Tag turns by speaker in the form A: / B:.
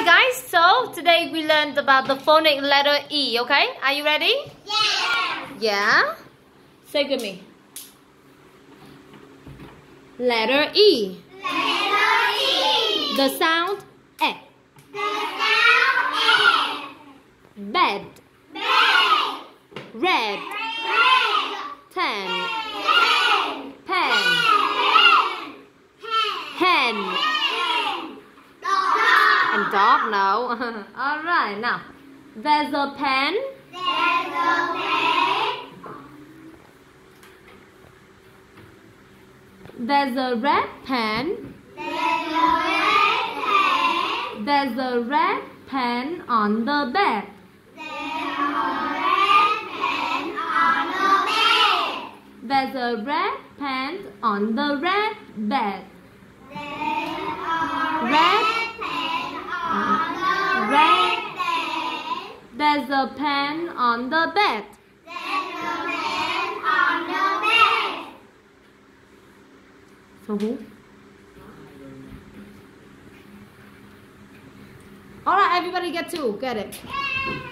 A: Alright guys, so today we learned about the phonic letter E, okay? Are you ready?
B: Yeah.
A: Yeah? Say with me. Letter E.
B: Letter E.
A: The sound E.
B: The sound E.
A: Bed.
B: Bed.
A: Red.
B: Red.
A: Ten.
B: Pen.
A: Pen.
B: Pen.
A: Hen.
B: Pen.
A: And
B: Dog.
A: dog, no. Alright, now. There's a pen.
B: There's a pen.
A: There's a red pen.
B: There's a red pen.
A: There's a red pen on the bed.
B: There's a red pen on the bed.
A: There's a red pen on the red bed.
B: There's a
A: pen on the bed.
B: There's a pen on the bed.
A: So who? Alright, everybody get two. Get it.